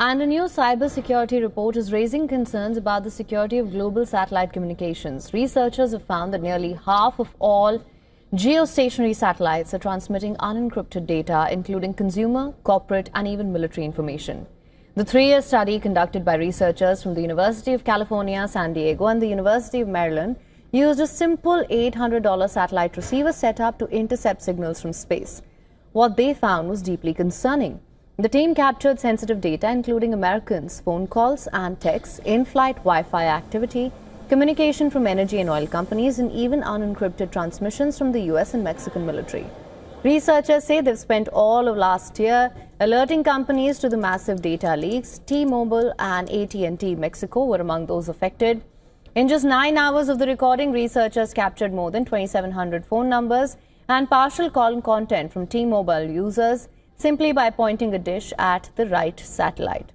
And a new cybersecurity report is raising concerns about the security of global satellite communications. Researchers have found that nearly half of all geostationary satellites are transmitting unencrypted data, including consumer, corporate, and even military information. The three year study conducted by researchers from the University of California, San Diego, and the University of Maryland used a simple $800 satellite receiver setup to intercept signals from space. What they found was deeply concerning. The team captured sensitive data, including Americans' phone calls and texts, in flight Wi Fi activity, communication from energy and oil companies, and even unencrypted transmissions from the US and Mexican military. Researchers say they've spent all of last year alerting companies to the massive data leaks. T-Mobile and AT&T Mexico were among those affected. In just 9 hours of the recording, researchers captured more than 2700 phone numbers and partial call content from T-Mobile users simply by pointing a dish at the right satellite.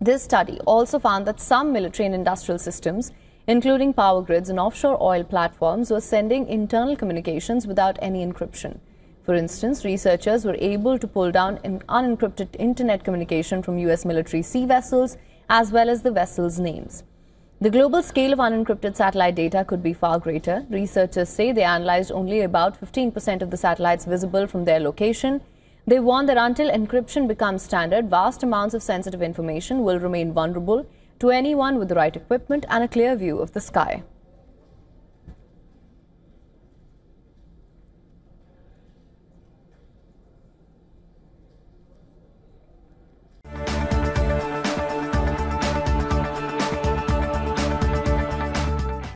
This study also found that some military and industrial systems, including power grids and offshore oil platforms, were sending internal communications without any encryption. For instance, researchers were able to pull down an unencrypted internet communication from US military sea vessels as well as the vessels' names. The global scale of unencrypted satellite data could be far greater. Researchers say they analyzed only about 15% of the satellites visible from their location they warn that until encryption becomes standard, vast amounts of sensitive information will remain vulnerable to anyone with the right equipment and a clear view of the sky.